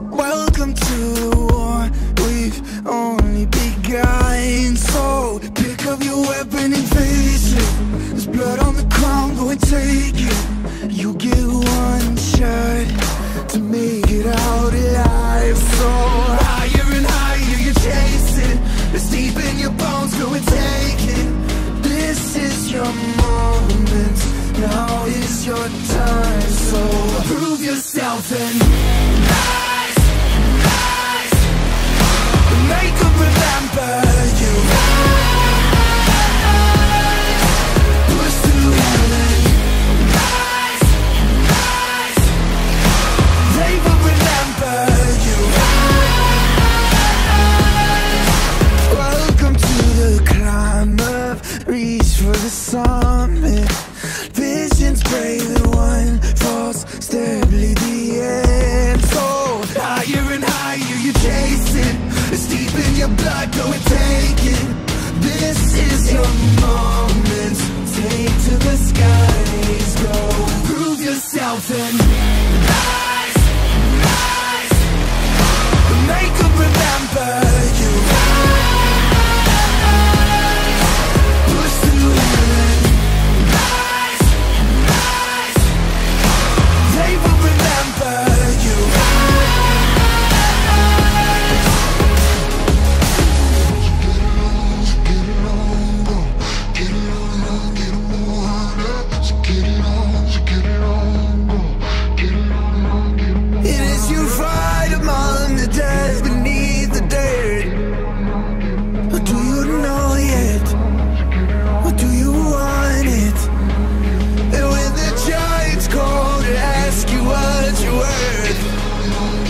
Welcome to the war. We've only begun. So pick up your weapon and face it. There's blood on the ground, go and take it. You get one shot To make it out alive. So higher and higher you're chasing It's deep in your bones, go and take it. This is your moment. Now is your time. So prove yourself and the summit. Visions braver, one falls terribly the end. So higher and higher you chase it. It's deep in your blood, go and take it. This is your moment. know